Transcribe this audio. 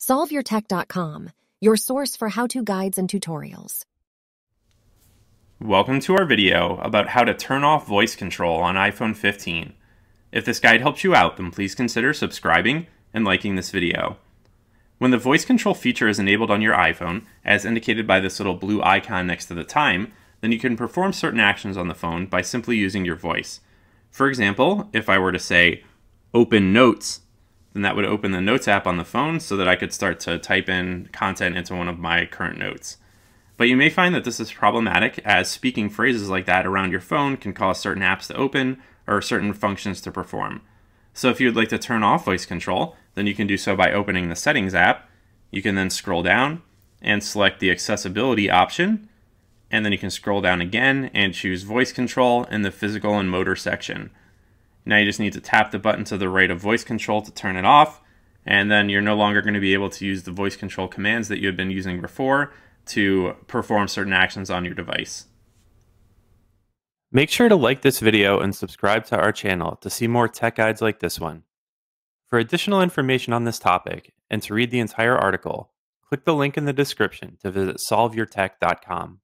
SolveYourTech.com, your source for how-to guides and tutorials. Welcome to our video about how to turn off voice control on iPhone 15. If this guide helps you out, then please consider subscribing and liking this video. When the voice control feature is enabled on your iPhone, as indicated by this little blue icon next to the time, then you can perform certain actions on the phone by simply using your voice. For example, if I were to say, open notes then that would open the Notes app on the phone so that I could start to type in content into one of my current notes. But you may find that this is problematic as speaking phrases like that around your phone can cause certain apps to open or certain functions to perform. So if you'd like to turn off voice control, then you can do so by opening the Settings app. You can then scroll down and select the Accessibility option, and then you can scroll down again and choose Voice Control in the Physical and Motor section. Now you just need to tap the button to the right of voice control to turn it off, and then you're no longer going to be able to use the voice control commands that you had been using before to perform certain actions on your device. Make sure to like this video and subscribe to our channel to see more tech guides like this one. For additional information on this topic and to read the entire article, click the link in the description to visit solveyourtech.com.